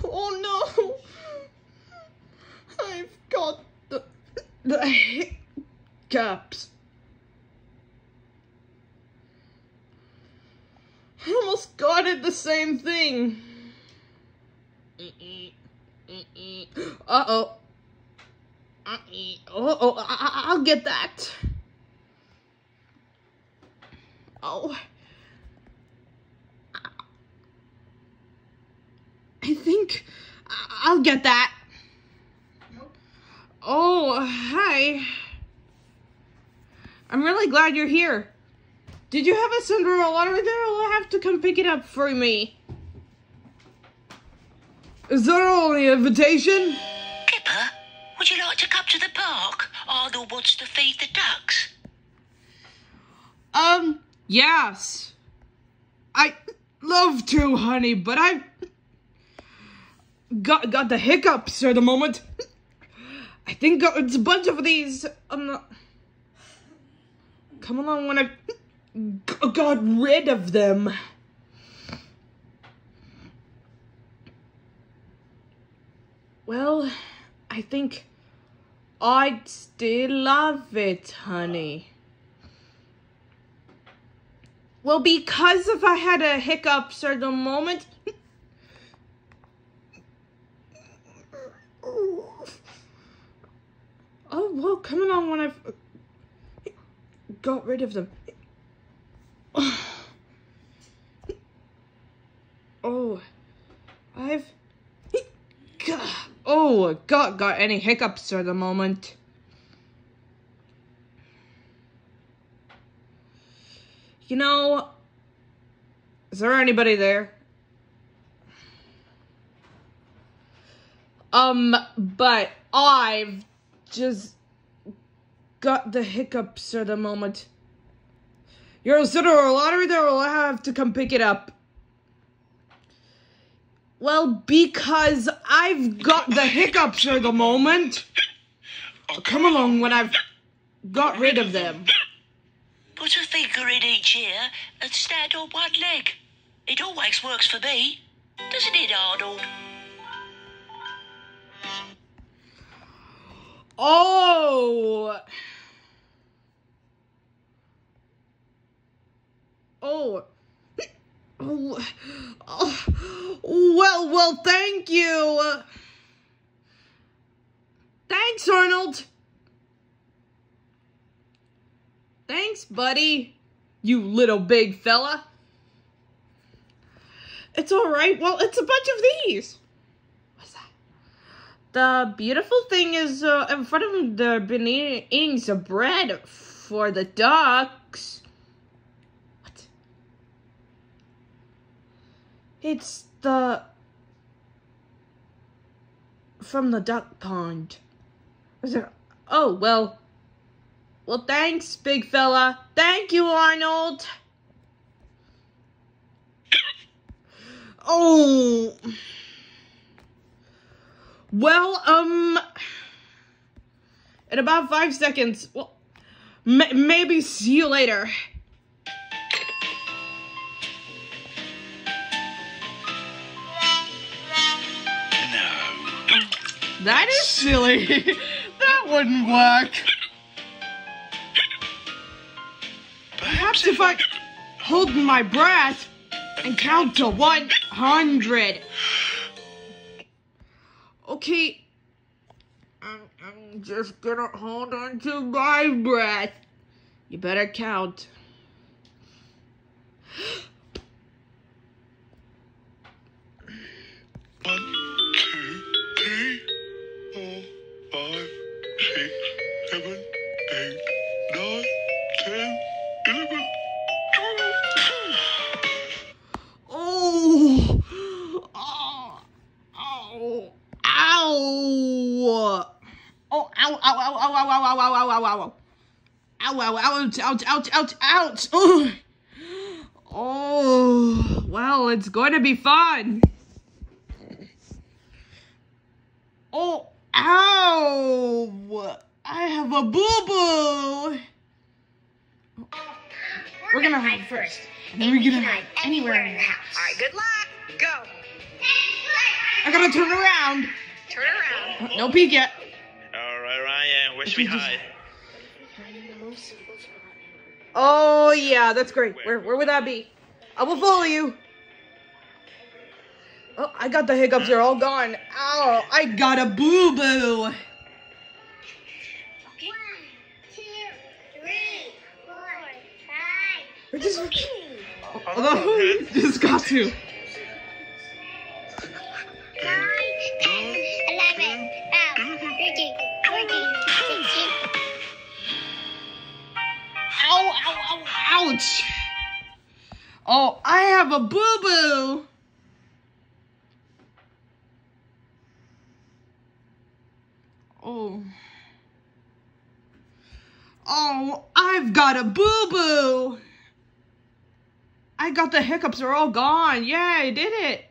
Oh no! I've got the the hiccups. I almost got it the same thing. Uh oh. Uh oh, I- I'll get that. Oh. I think I'll get that. Oh, hi. I'm really glad you're here. Did you have a Cinderella lottery there? I'll have to come pick it up for me. Is that all the invitation? Kipper, would you like to come to the park? Arnold wants to feed the ducks. Um, yes. I love to, honey, but I've got got the hiccups at the moment. I think it's a bunch of these. Um, come along when I got rid of them. Well, I think I'd still love it, honey. Well, because if I had a hiccups at the moment. Oh. oh, well, come along when I've got rid of them. Oh, I've. Oh, got got any hiccups at the moment. You know, is there anybody there? Um, but I've just got the hiccups at the moment. You're a sitter or a lottery there, will have to come pick it up. Well, because I've got the hiccups at the moment. Come along when I've got rid of them. Put a finger in each ear and stand on one leg. It always works for me. Doesn't it, Arnold? Oh. Oh. Oh. Well, well, thank you. Thanks, Arnold. Thanks, buddy. You little big fella. It's all right. Well, it's a bunch of these. The beautiful thing is uh, in front of them, they've been eating, eating some bread for the ducks. What? It's the from the duck pond. There? Oh well. Well, thanks, big fella. Thank you, Arnold. Oh. Well, um, in about five seconds. Well, maybe see you later. No. That is silly. that wouldn't work. Perhaps if I hold my breath and count to 100. Okay. I'm, I'm just gonna hold on to my breath. You better count. One, two, three, four, five, Ow! Oh, ow, ow, ow, ow, ow, ow, ow, ow, ow, ow, ow. Ow, ow, ouch, ouch, ouch, ouch, ouch. Ugh. Oh, well, it's going to be fun. Oh, ow! I have a boo-boo. We're gonna hide first. And then we're gonna hide anywhere in the house. All right, good luck. Go. I gotta turn around. Turn around. No peek yet. All right, Ryan. Where should we Just- hide? Oh yeah, that's great. Where where would that be? I will follow you. Oh, I got the hiccups. They're all gone. Ow! I got a boo boo. One, two, three, four, five. We're just. Oh, Oh, just got to. Ow! Ow! Ouch! Oh, I have a boo boo. Oh. Oh, I've got a boo boo. I got the hiccups. They're all gone. Yay, I did it.